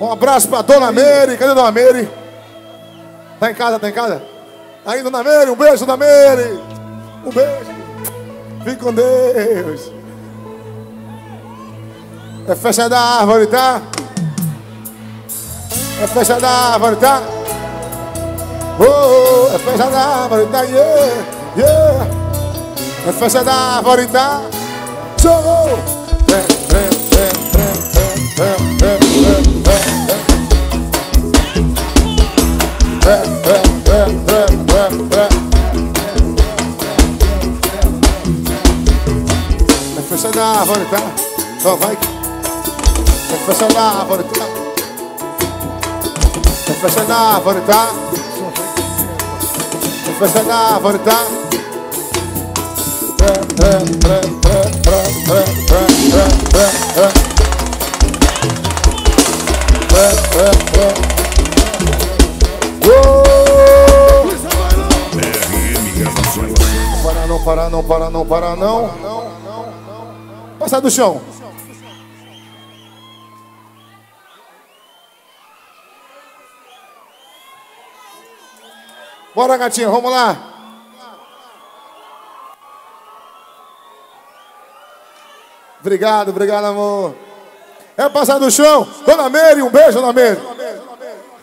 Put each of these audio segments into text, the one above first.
Um abraço pra Dona Meire. Cadê Dona Meire? Tá em casa, tá em casa? Aí, Dona Meire, um beijo, Dona Meire. Um beijo. Fique com Deus. É festa da árvore, tá? É festa da árvore, tá? Oh, é festa da árvore, tá? Yeah, yeah. É festa da árvore, tá? Show! Professor now Whoa! Não, para não, para não, para não. Passar do chão. Bora, gatinha, vamos lá. Obrigado, obrigado, amor. É passar do chão. Dona Meire, um beijo, Dona Meire.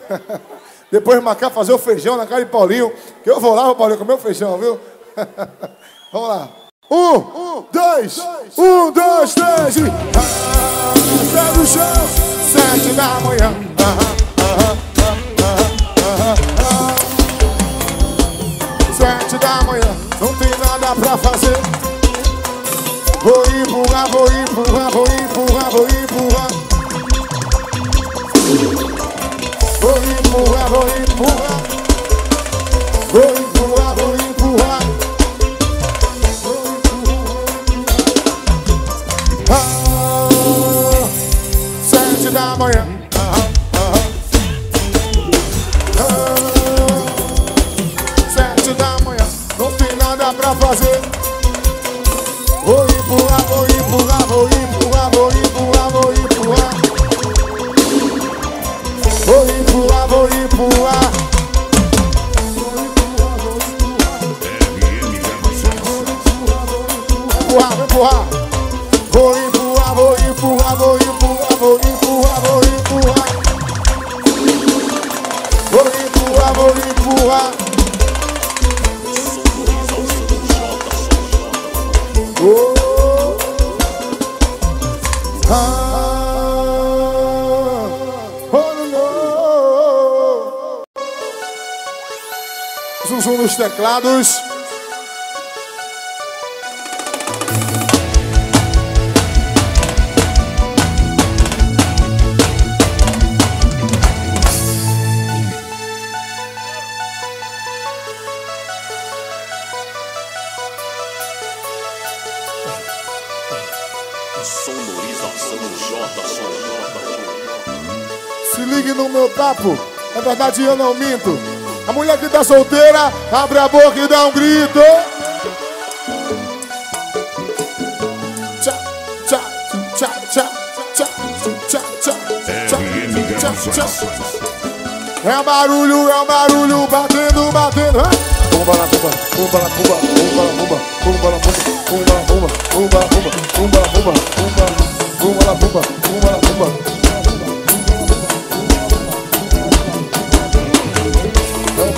Depois marcar fazer o feijão na casa de Paulinho. Que eu vou lá, ô Paulinho, comer o feijão, viu? Vamos lá. Um, dois, um, dois, três e. Pé do chão, sete da manhã. Sete da manhã, não tem nada pra fazer. Vou empurrar, vou empurrar, vou empurrar, vou empurrar. Vou empurrar, vou empurrar. Empurrar, vou empurrar. Vou empurrar, vou empurrar, vou empurrar, vou empurrar, vou empurrar. Vou empurrar, vou empurrar. Oh. Ah. Oh. Zuzu nos teclados. Verdade eu não minto. A mulher que tá solteira, abre a boca e dá um grito. Tchá, tchá, tchá, tchá, tchá, tchá, tchá, tchá, RM tchá, tchá. Gravações. É barulho, é barulho, batendo, batendo. Pumba la pumba, pumba la pumba, pumba la pumba, pumba la pumba, pumba la pumba, pumba la pumba, pumba la pumba, pumba, pumba la pumba, pumba la pumba.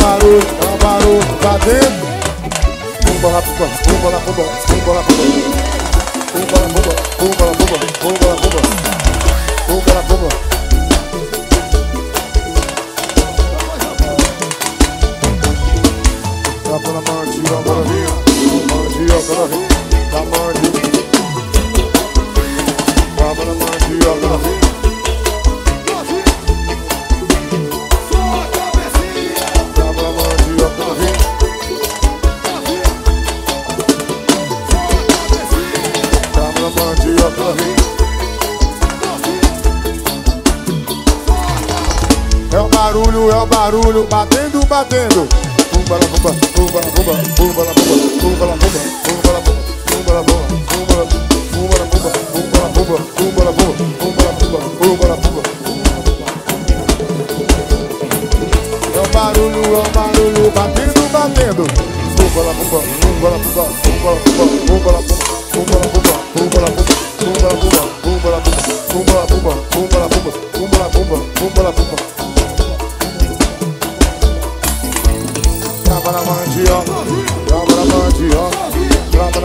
barulho, é um barulho, tá dentro. Pumba lá, pumba, pumba lá, pumba, pumba lá, pumba. Pumba lá, pumba, pumba lá, pumba, pumba lá, pumba. Pumba lá, pumba. Tá pra na mão, tira a maravilha. Mão, tira a maravilha. Tá mão, tira. Tá pra na mão, tira a maravilha. barulho é o barulho batendo, batendo. Bumba bumba, bumba la bumba, bumba la bumba, bumba la bumba, bumba la bumba, bumba la bumba.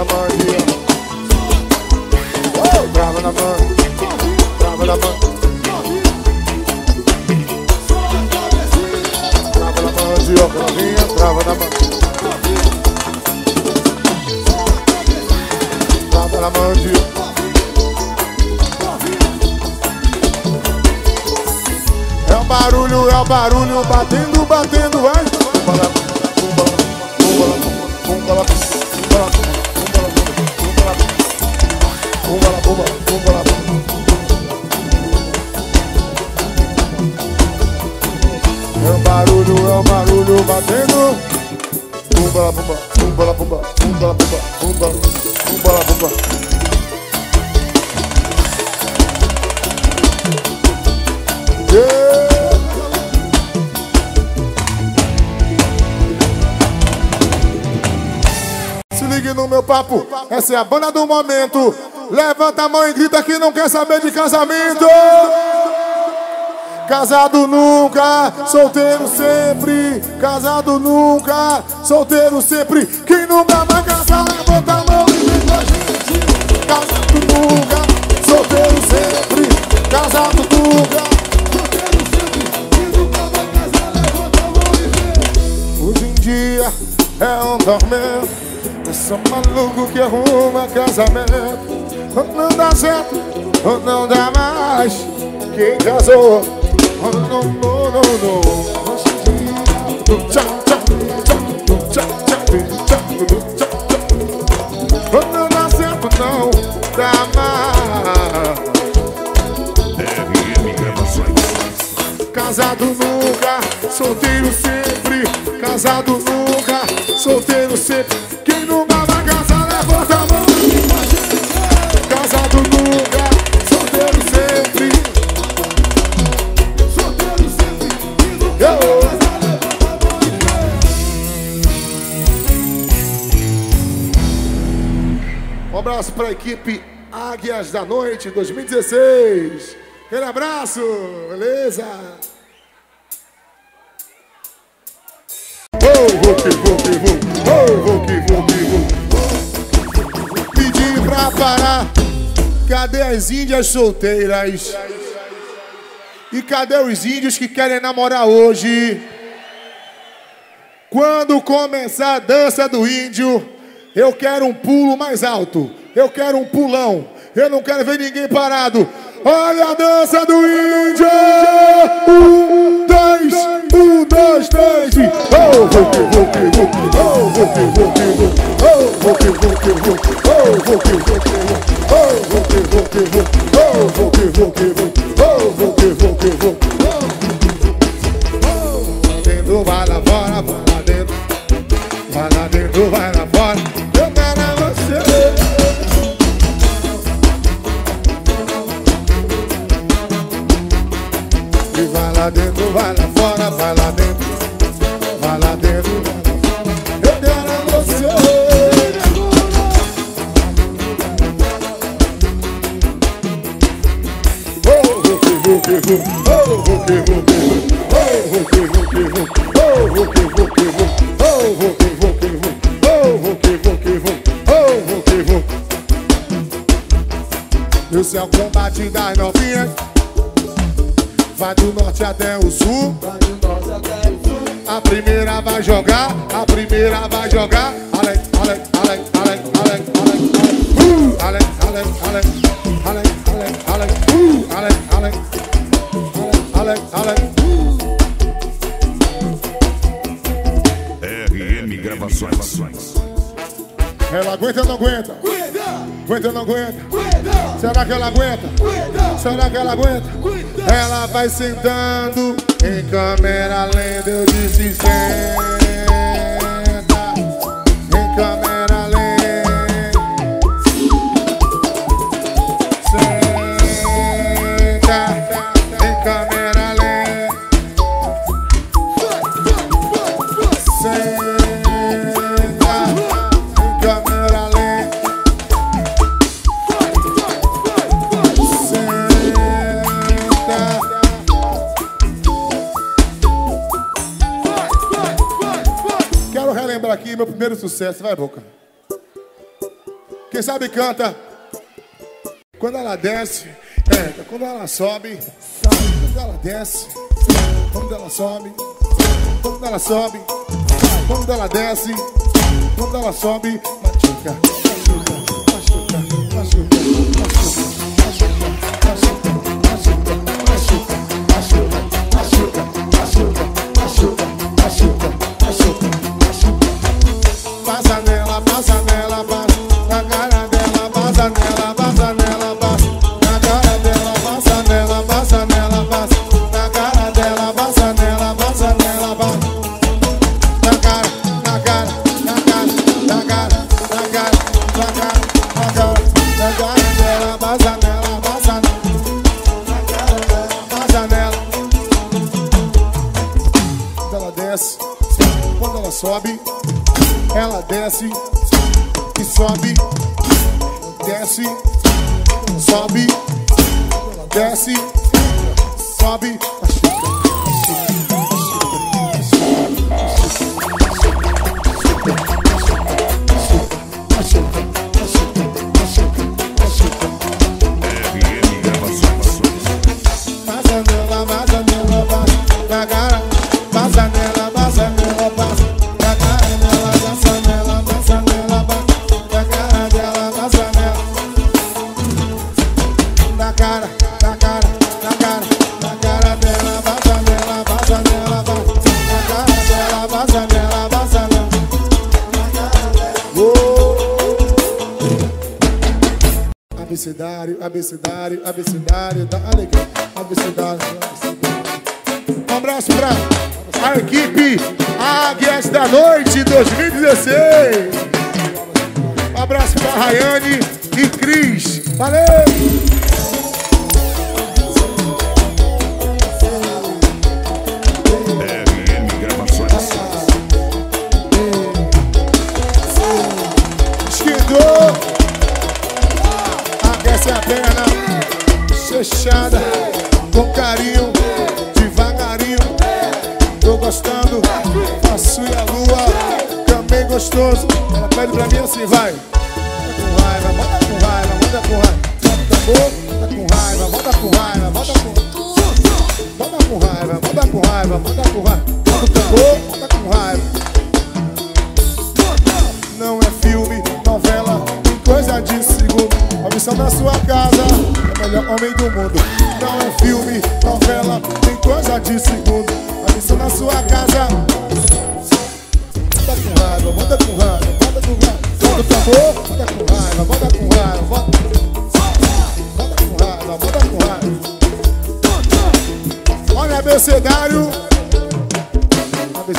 Na. Oh, Trava na mão, trava na mão. Trava na mandioca, novinha, trava na mão. Trava na mandioca. É o barulho, é o barulho, batendo, batendo, vai. Essa é a banda do momento. Levanta a mão e grita que não quer saber de casamento. Casado nunca, solteiro sempre. Casado nunca, solteiro sempre. Quem nunca vai casar, levanta a mão e vem com a gente. Casado nunca, solteiro sempre. Casado nunca. Hoje em dia é um tormento sou maluco que arruma casamento. Não dá certo, ou não dá mais. Quem casou, não, não, não, não não dá certo, não dá mais. Casado nunca, solteiro sempre. Casado nunca, solteiro sempre. Para a equipe Águias da Noite 2016. Aquele abraço, beleza? Oh, vou que vou que vou, oh, vou que vou que vou. Pra parar, cadê as índias solteiras? E cadê os índios que querem namorar hoje? Quando começar a dança do índio, eu quero um pulo mais alto. Eu quero um pulão. Eu não quero ver ninguém parado. Olha a dança do índio! Um, dois, um, dois, três e... Oh, vou que vou que vou. Oh, vou que vou que vou. Oh, vou que vou que vou. Oh, vou que vou que vou. Oh, vou que vou que vou. Jogar. Alec, Alec, Alec, Alec, Alec, Alec. Uh! Alec, Alec, Alec, Alec, Alec, Alec. Uh! Alec, Alec, Alec, Alec. RM Gravações. Ela aguenta ou não aguenta? Aguenta ou não aguenta? Será que ela aguenta? Será que ela aguenta? Ela vai sentando em câmera lenta. Eu disse senta sucesso, vai, boca. Quem sabe canta. Quando ela desce, é, quando ela sobe, quando ela desce, quando ela sobe, quando ela sobe, quando ela desce, quando ela sobe, machuca, Abecedário, abecedário da alegria. Abecedário, abecedário. Um abraço pra a equipe Águias da Noite 2016. Um abraço pra Rayane e Cris. Valeu! Fechada. Com carinho. Devagarinho. Tô gostando. Faço e a lua. Também gostoso. Ela pede pra mim assim, vai. Bota com raiva, bota com raiva, bota com raiva. Bota tambor, bota com raiva, bota com raiva, bota com Bota com raiva, bota com raiva, bota com raiva.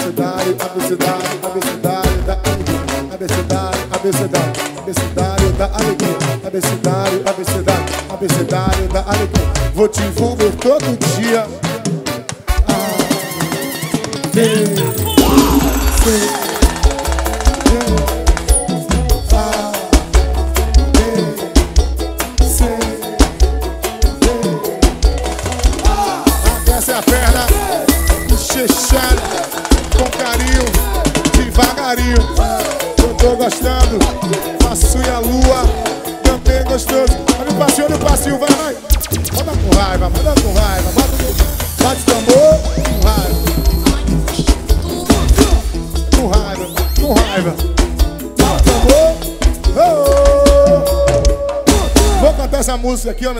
Abecedário, abecedário, abecedário da alegria. Abecedário, abecedário, abecedário da alegria. Abecedário, abecedário, abecedário da alegria. Vou te envolver todo dia. Ah, vem, vem,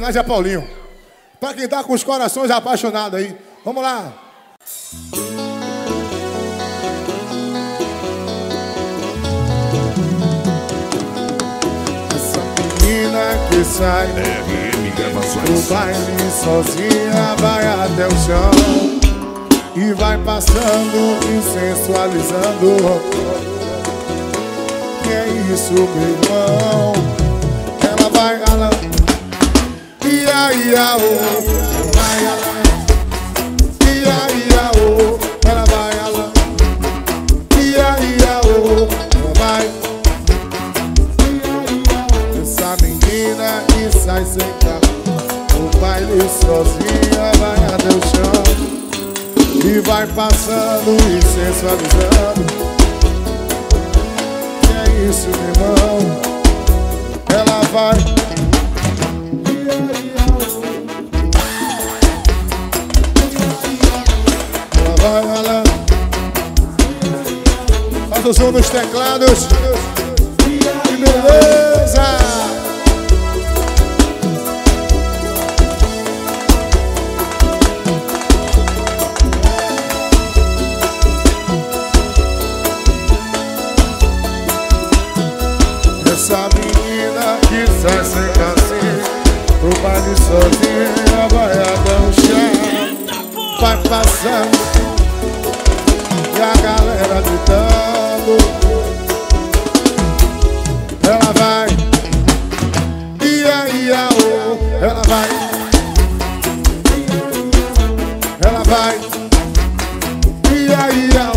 homenagem a Paulinho. Pra quem tá com os corações apaixonados aí. Vamos lá. Essa menina que sai RM pro Gravações. baile sozinha vai até o chão e vai passando e sensualizando. Que é isso, meu irmão? Ela vai ela ia, ia, oh, vai além. Ia, ia, oh, ela vai além. Ia, ia, oh, ela vai. Essa menina que sai sem carro, o baile sozinha vai até o chão. E vai passando e sensualizando. Que é isso, meu irmão? Ela vai. Vai, lá. Faz o zoom nos teclados. Que beleza! Hallelujah.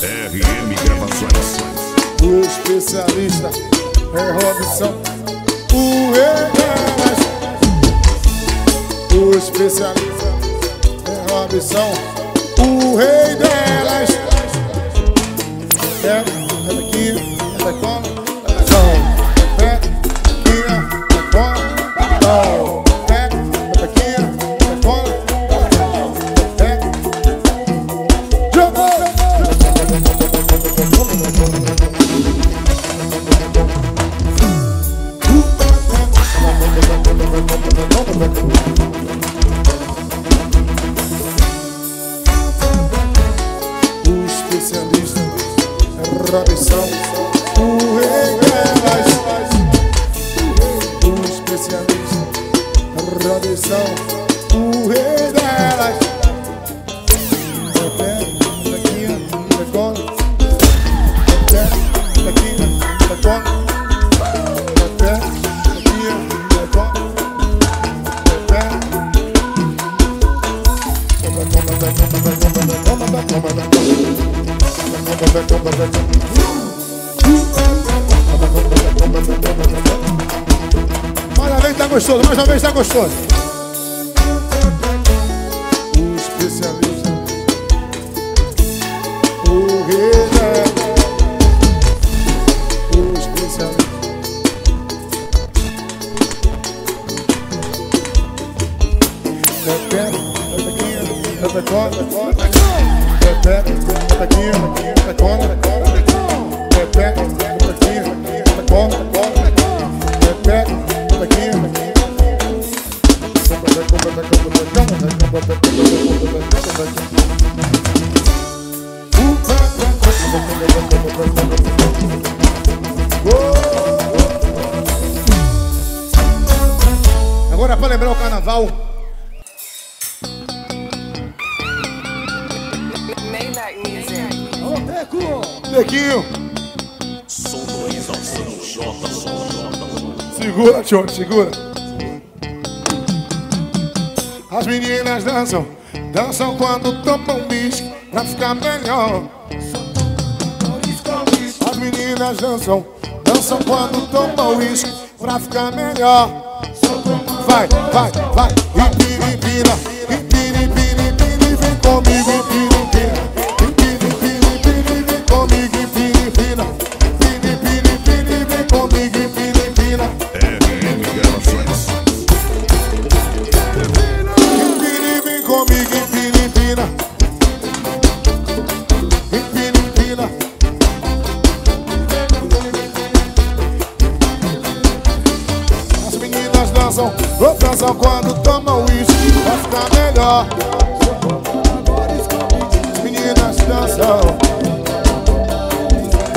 RM Gravações. O especialista é Robson. O rei delas. O especialista é Robson. O rei delas. É head again as I. gostoso, mais uma vez tá gostoso. Diogo, segura. As meninas dançam, dançam quando tomam bisco pra ficar melhor. As meninas dançam, dançam quando tomam uísque pra ficar melhor. Vai, vai, vai, e piripira, e piripira, vem comigo.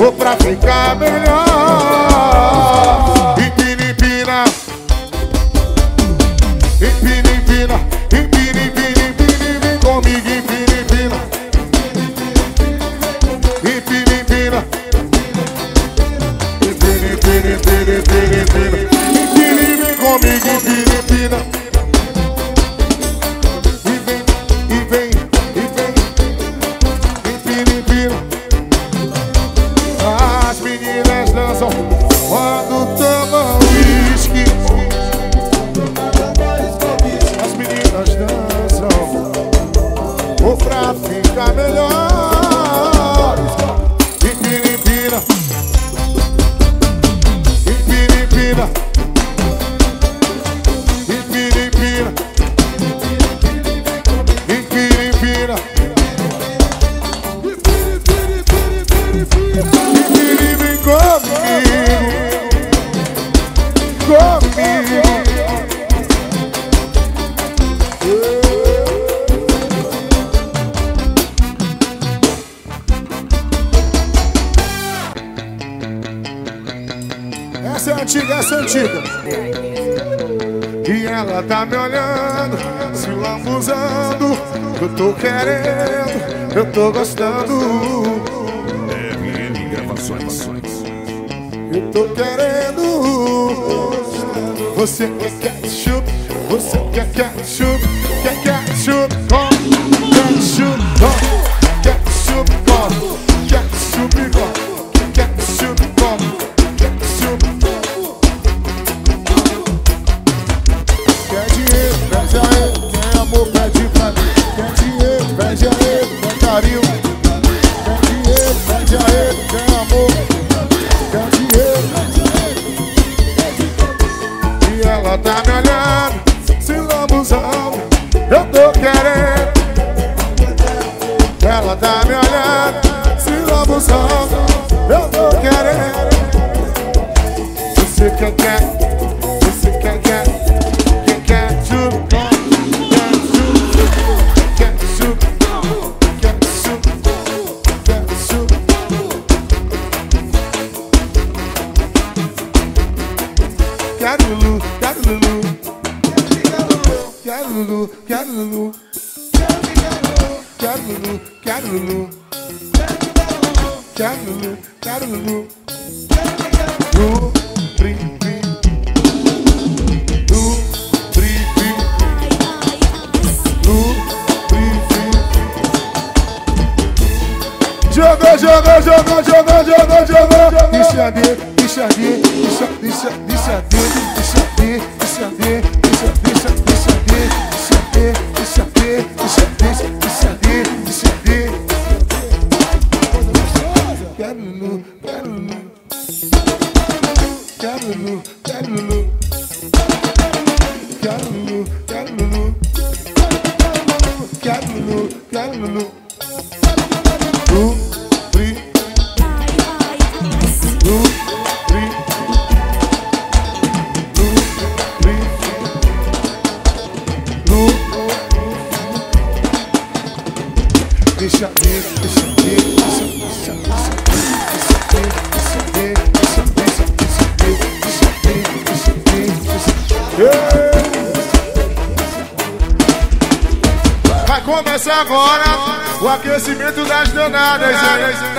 ou pra ficar melhor. querendo, eu tô gostando. RN Gravações. Eu tô querendo. Você quer ketchup? Você quer ketchup? Lulu.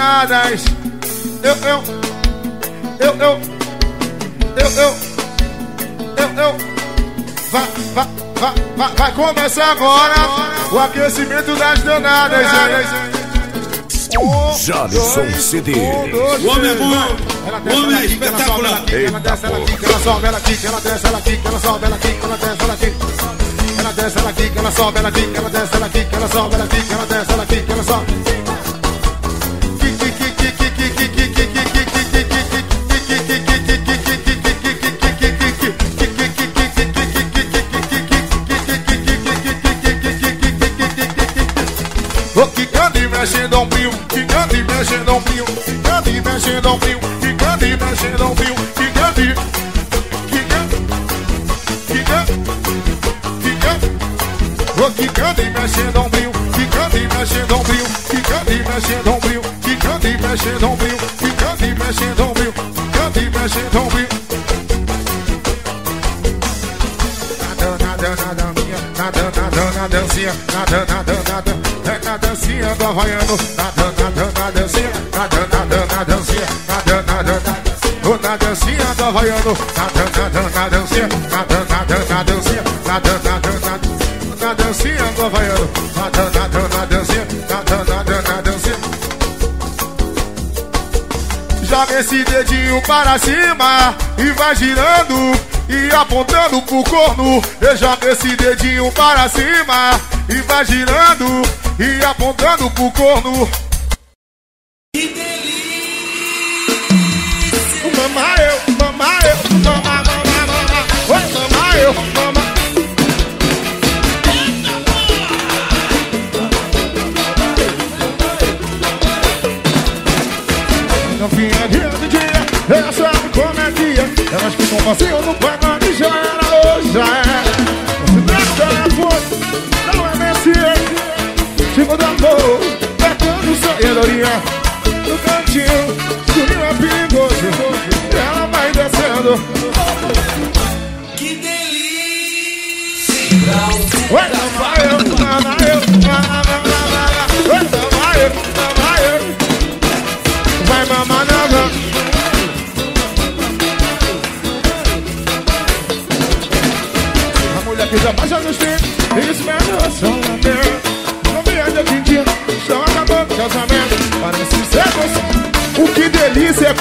Danadas. Eu, eu, eu, eu, eu, eu, eu, eu. Vai, vai, vai, vai, vai começar agora o aquecimento das danadas, Um, Jalisson CD. um, O homem é bom. vai. Ela desce, O homem ela é quica, ela desce, ela quica, ela sobe, ela quica, ela desce, ela quica, ela sobe, ela quica, ela desce, ela quica. Ela desce, ela quica, ela sobe, ela quica, ela desce, ela quica, ela sobe, ela quica, ela desce, ela quica, ela sobe. Vou quicando e mexendo ombrinho, quicando e mexendo ombrinho, quicando e mexendo ombrinho, quicando e mexendo ombrinho, quicando e quicando, quicando, quicando. Vou quicando e mexendo ombrinho, quicando e mexendo ombrinho, quicando e mexendo ombrinho, quicando e mexendo ombrinho, quicando e mexendo ombrinho, quicando e mexendo ombrinho. Nada, nada, nada minha, nada, nada, na dancinha, nada, nada, nada, é na dancinha do Havaiano, nada, nada, na dancinha, nada, nada, na dancinha, nada, nada, na na dancinha do Havaiano, nada, nada, na dancinha, nada, nada, na dancinha, nada, nada, na na dancinha do Havaiano, nada, nada, na dancinha, Joga esse dedinho para cima e vai girando e apontando pro corno. Eu jogo esse dedinho para cima e vai girando e apontando pro corno. Que delícia! Mamá eu, mamá eu, mamá, mamá, mamá. Oi, mamá eu, mamá. Novinha sabe como é que é. Elas ficam passinho no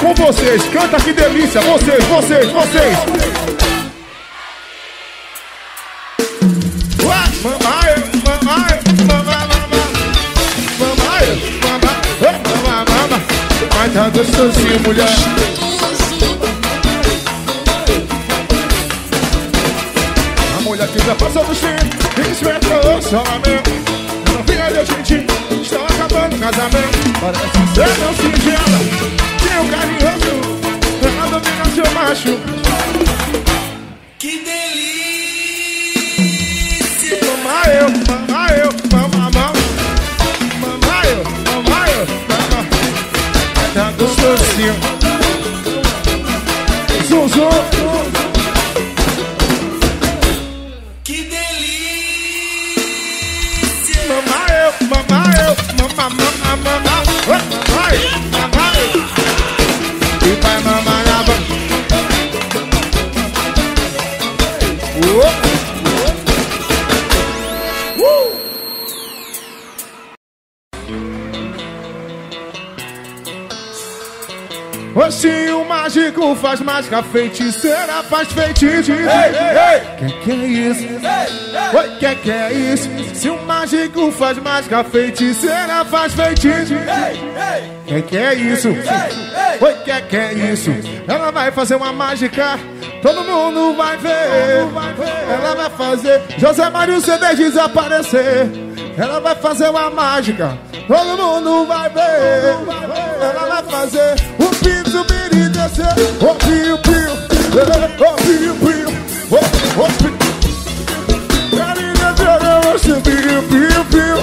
com vocês Canta que delícia, vocês, vocês, vocês mamãe, mamãe, mamãe, mamãe Mamãe, mamãe, mamãe, Mas tá gostosinho, mulher A mulher que já passou do fim Espera o relacionamento Não vinha de gente Estão acabando o casamento Parece ser não um carinhoso Ela domina seu macho mágica, feiticeira faz feitiço. Ei, ei, que que é isso? Oi, que que é isso? Se o mágico faz mágica, feiticeira faz feitiço. Que que é isso? Oi, que que é isso? Ela vai fazer uma mágica, todo mundo vai ver. Ela vai fazer José Mário CD desaparecer. Ela vai fazer uma mágica, todo mundo vai ver. Ela vai fazer o piso biri descer Oh, pio, pio Oh, pio, pio Oh, oh, pio Quero descer você Pio, pio, pio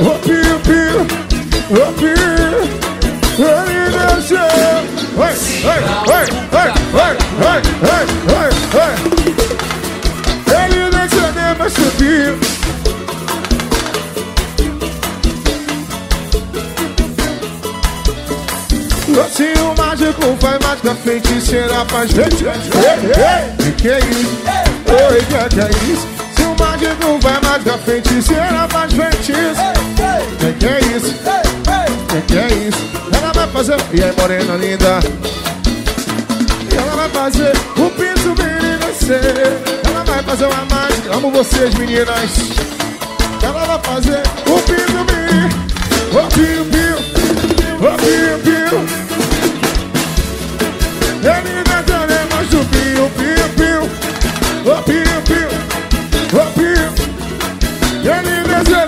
Oh, pio, pio Oh, pio o descer Ei, ei, ei, ei, ei, ei mágica, feiticeira faz feitiço. Que que é isso? Oi, que que é isso? Se o mágico faz mágica, feiticeira faz feitiço. Que que é isso? Que que é isso? Ela vai fazer. E aí, morena linda? E ela vai fazer o piso menino descer. Ela vai fazer uma mágica. Amo vocês, meninas. Ela vai fazer o piso menino. O pio, pio. O pio, pio. Ele me deu mais o piu, piu, o Ô piu, piu, ô piu. Ele me deu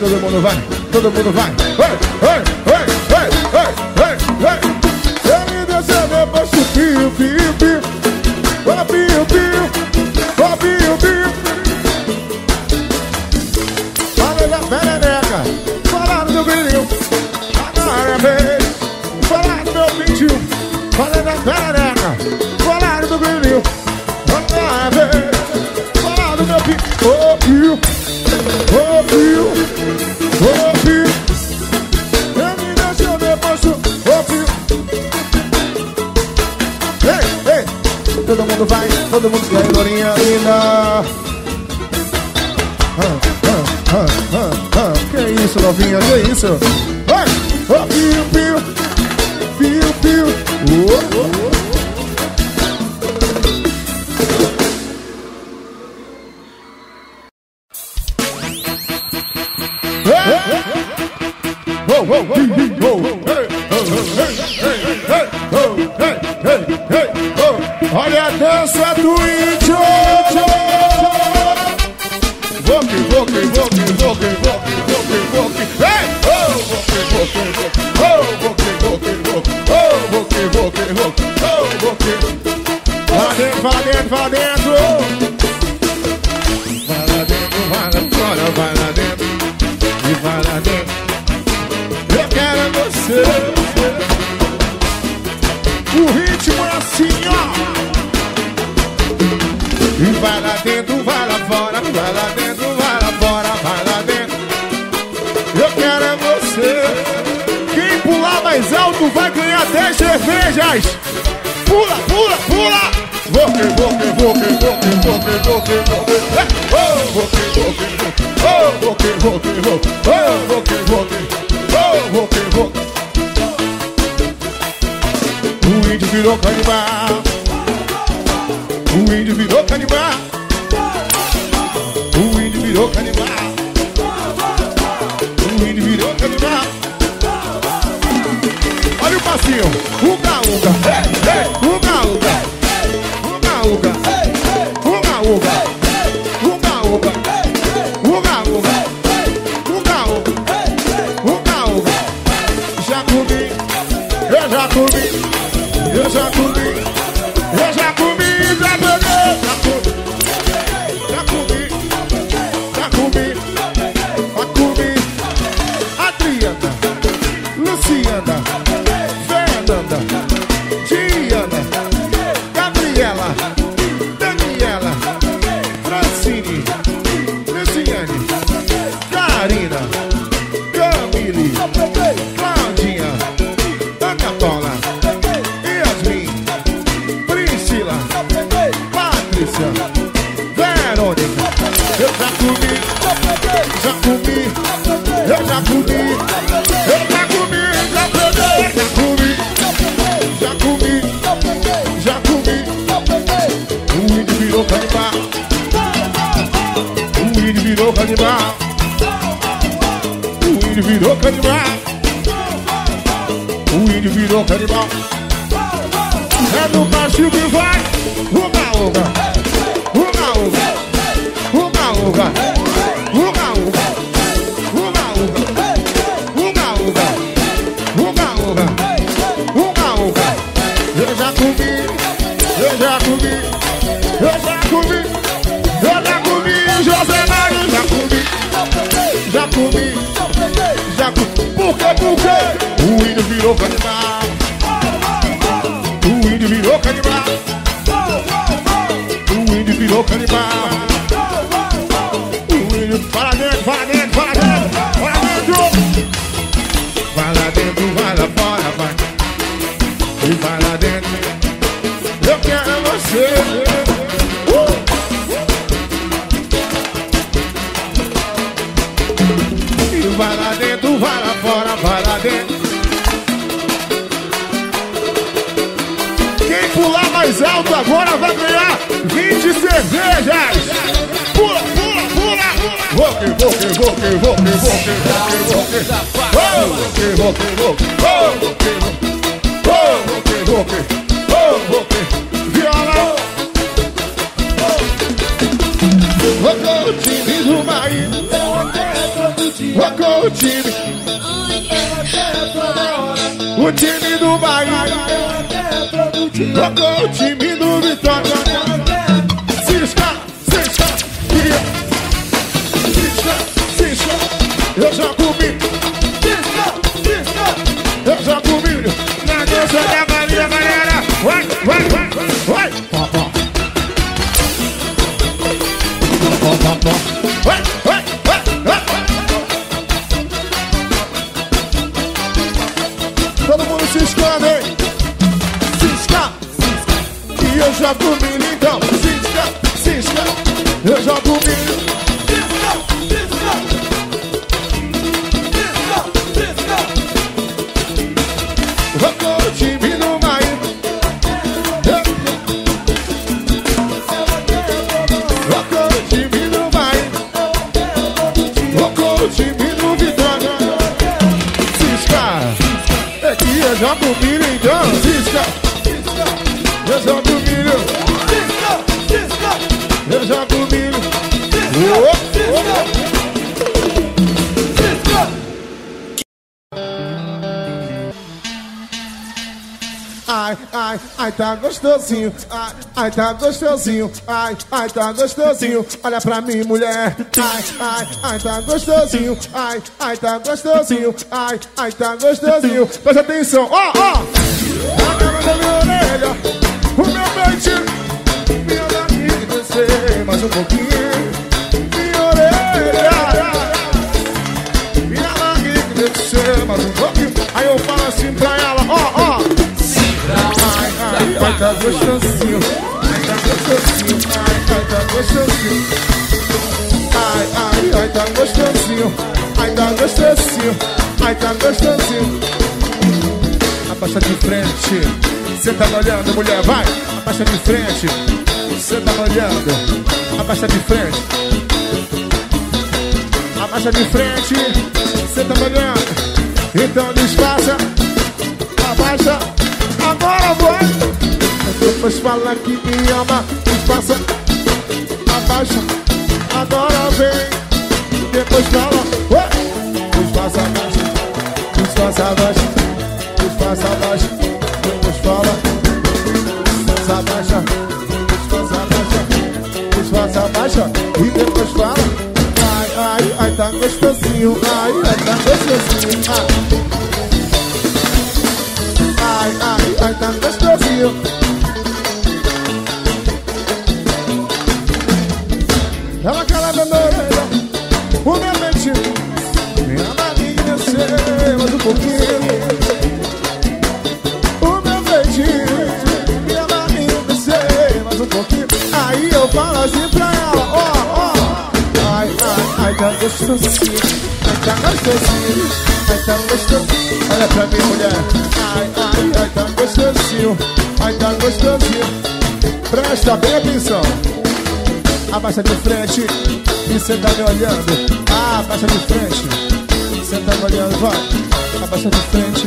Todo mundo vai, todo mundo vai. Oi, oi, oi, oi, oi. Novinha, que isso? Cervejas. Pula, pula, pula. Voque, voque, voque, voque, voque, voque, voque. Oh, voque, voque, voque. Oh, voque, voque, voque. Oh, voque, voque. Oh, voque, voque. O índio virou canibal. O índio virou canibal. O índio virou canibal. O índio virou canibal. Olha o passinho. Uga, ouga, ouga ouga, ouga ouga, ouga ouga, ouga ouga, ouga ouga, ouga ouga, ouga ouga. Já comi, eu já comi, eu já comi. Jacobi, Jacobi, Jacobi, Jacobi. Virou canibal. O índio virou canibal. O índio virou canibal. Mais alto agora vai ganhar 20 cervejas. Pula, pula, pula. Voque, voque, voque, voque, voque, voque, voque. Oh, voque, voque, voque. Oh, voque, voque. Oh, voque, voque. Oh, voque. Viola. Vocou o time do Bahia. Vocou o time. O time do Bahia todo dia. O time Joga o tá gostosinho. Ai, ai, tá gostosinho. Ai, ai, tá gostosinho. Olha pra mim, mulher. Ai, ai, ai, tá gostosinho. Ai, ai, tá gostosinho. Ai, ai, tá gostosinho. Presta atenção, ó, ó. Na cama da minha orelha, o meu peitinho. Minha barriga descer mais um pouquinho. Ai, ai, tá gostosinho. Ai, tá gostosinho. Ai, ai, tá gostosinho. Ai, ai, ai, tá gostosinho. Ai, tá gostosinho. Ai, tá gostosinho. Abaixa de frente. Cê tá me olhando, mulher, vai. Abaixa de frente. Cê tá me. Abaixa de frente. Abaixa de frente. Cê tá me olhando. Então disfarça. Abaixa. Agora vai. Depois fala que me ama. Disfarça. Abaixa. Agora vem. Depois fala. Ué. Disfarça, abaixa. Disfarça, abaixa. Disfarça, abaixa. Depois fala. Disfarça, abaixa. Disfarça, abaixa. Disfarça, abaixa. E depois fala. Ai, ai, ai, tá gostosinho. Ai, ai, tá gostosinho. Ai, ai, ai, tá gostosinho. Pouquinho. O meu mentinho, minha barriga desceu mais um pouquinho. Aí eu falo assim pra ela, ó, ó. Ai, ai, ai, tá gostosinho. Ai, tá gostosinho. Ai, tá gostosinho. Olha pra mim, mulher. Ai, ai, ai, tá gostosinho. Ai, tá gostosinho. Presta bem atenção. Abaixa de frente e cê tá me olhando. Ah, abaixa de frente. Senta variando, vai. Abaixa de frente.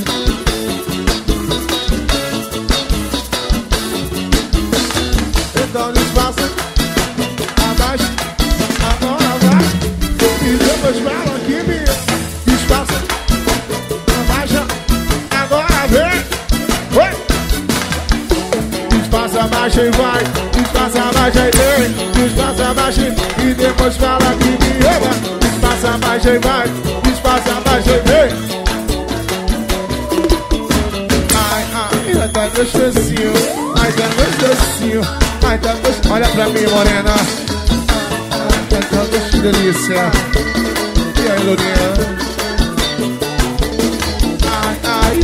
Então desfaça. Abaixa. Agora vai. E depois fala que me desfaça. Abaixa. Agora vem. Desfaça, abaixa e vai. Desfaça, abaixa e vem. Desfaça, abaixa e depois fala que me ama. Desfaça, abaixa e vai. Desfaça, abaixa e vem. Gostosinho. Ai, tá gostosinho. Ai, tá gostosinho. Olha pra mim, morena. Ai, tá gostosinho, delícia. E aí, Lourinha? Ai, ai.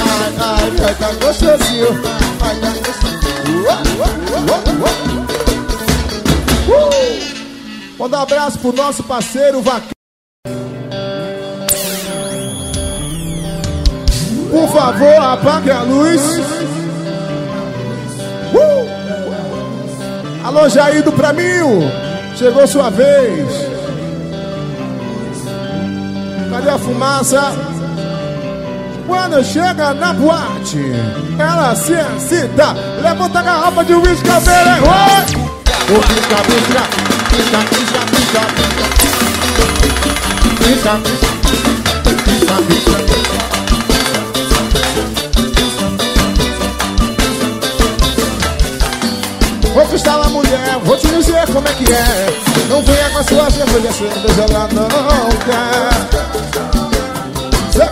Ai, ai, ai, tá gostosinho. Ai, tá gostosinho. Uá, uá, uá. Uh! Manda um abraço pro nosso parceiro Vaqueiro. Favor, apague a luz. Uh! Alô, Jair do Pramil. Chegou sua vez. Cadê a fumaça? Quando chega na boate, ela se excita. Levanta a garrafa de uísque, cabelo dizer como que é. Não venha com a sua cerveja, cerveja ela não quer.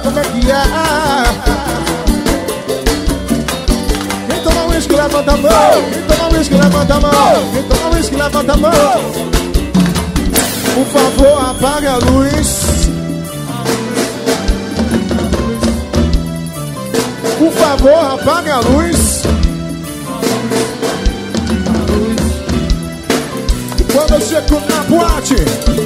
Como é que é. Quem toma uísque, levanta a mão. Quem toma uísque, levanta a mão. Quem toma uísque, levanta a mão. Por favor, apague a luz. Por favor, apague a luz. Chego na boate,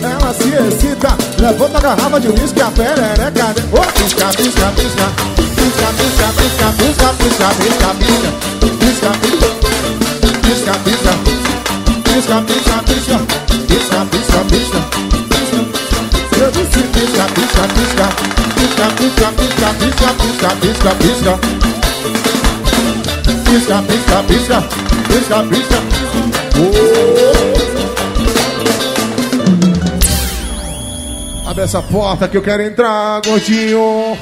ela se excita Levanta a garrafa de uísque, a perereca de... Oh, pisca, pisca, pisca Pisca, pisca, pisca, pisca, pisca, pisca, pisca Pisca, pisca Pisca, pisca Pisca, pisca, pisca Pisca, pisca, pisca Eu disse pisca, pisca, pisca Pisca, pisca, pisca, pisca, pisca, pisca, pisca Pisca, pisca, pisca Pisca, pisca Oh Abre essa porta que eu quero entrar, gordinho.